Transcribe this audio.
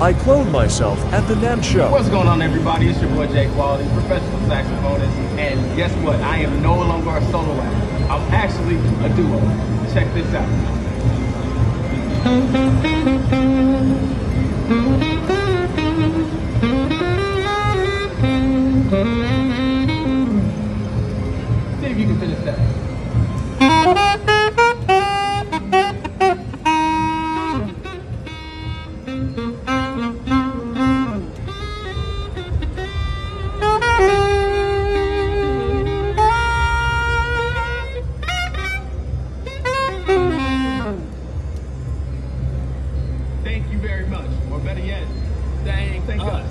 I clone myself at the NAMM show. What's going on, everybody? It's your boy JqualiT, professional saxophonist, and guess what? I am no longer a solo act. I'm actually a duo. Check this out. See if you can finish that. thank you very much. Or better yet, dang, thank us.